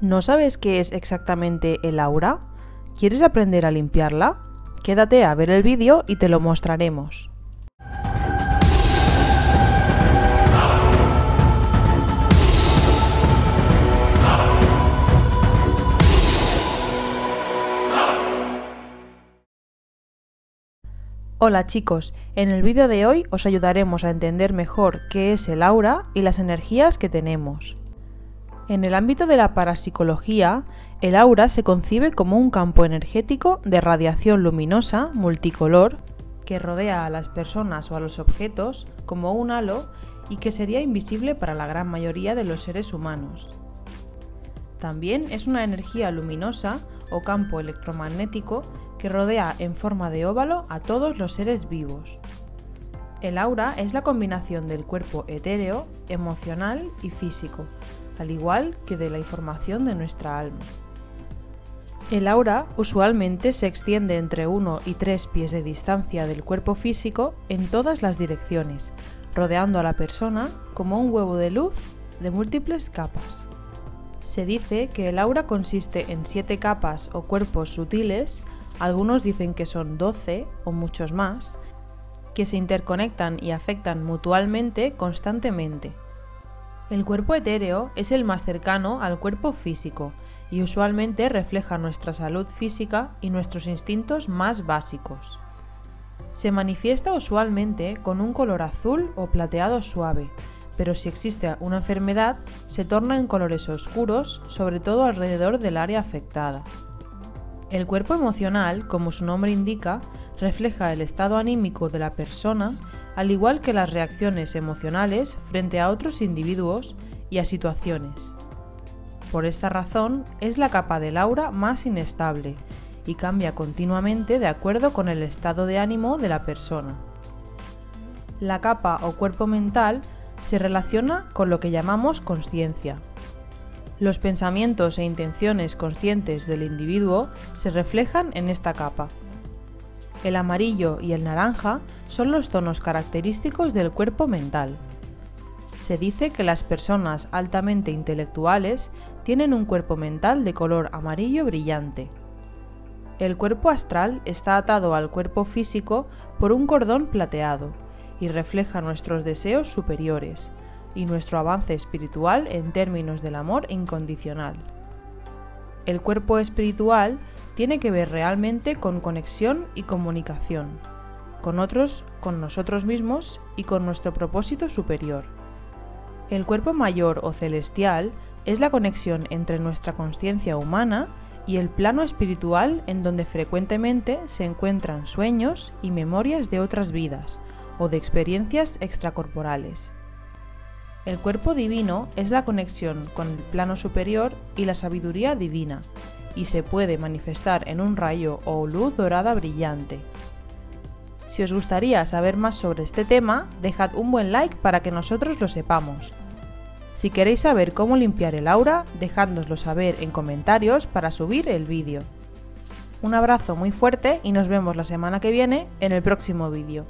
¿No sabes qué es exactamente el aura? ¿Quieres aprender a limpiarla? Quédate a ver el vídeo y te lo mostraremos. Hola chicos, en el vídeo de hoy os ayudaremos a entender mejor qué es el aura y las energías que tenemos. En el ámbito de la parapsicología, el aura se concibe como un campo energético de radiación luminosa multicolor que rodea a las personas o a los objetos como un halo y que sería invisible para la gran mayoría de los seres humanos. También es una energía luminosa o campo electromagnético que rodea en forma de óvalo a todos los seres vivos. El aura es la combinación del cuerpo etéreo, emocional y físico, al igual que de la información de nuestra alma. El aura usualmente se extiende entre 1 y 3 pies de distancia del cuerpo físico en todas las direcciones, rodeando a la persona como un huevo de luz de múltiples capas. Se dice que el aura consiste en 7 capas o cuerpos sutiles, algunos dicen que son 12 o muchos más, que se interconectan y afectan mutualmente constantemente. El cuerpo etéreo es el más cercano al cuerpo físico y usualmente refleja nuestra salud física y nuestros instintos más básicos. Se manifiesta usualmente con un color azul o plateado suave, pero si existe una enfermedad se torna en colores oscuros, sobre todo alrededor del área afectada. El cuerpo emocional, como su nombre indica, refleja el estado anímico de la persona al igual que las reacciones emocionales frente a otros individuos y a situaciones. Por esta razón es la capa del aura más inestable y cambia continuamente de acuerdo con el estado de ánimo de la persona. La capa o cuerpo mental se relaciona con lo que llamamos conciencia. Los pensamientos e intenciones conscientes del individuo se reflejan en esta capa. El amarillo y el naranja son los tonos característicos del cuerpo mental. Se dice que las personas altamente intelectuales tienen un cuerpo mental de color amarillo brillante. El cuerpo astral está atado al cuerpo físico por un cordón plateado y refleja nuestros deseos superiores y nuestro avance espiritual en términos del amor incondicional. El cuerpo espiritual tiene que ver realmente con conexión y comunicación, con otros, con nosotros mismos y con nuestro propósito superior. El cuerpo mayor o celestial es la conexión entre nuestra conciencia humana y el plano espiritual en donde frecuentemente se encuentran sueños y memorias de otras vidas o de experiencias extracorporales. El cuerpo divino es la conexión con el plano superior y la sabiduría divina, y se puede manifestar en un rayo o luz dorada brillante. Si os gustaría saber más sobre este tema, dejad un buen like para que nosotros lo sepamos. Si queréis saber cómo limpiar el aura, dejádnoslo saber en comentarios para subir el vídeo. Un abrazo muy fuerte y nos vemos la semana que viene en el próximo vídeo.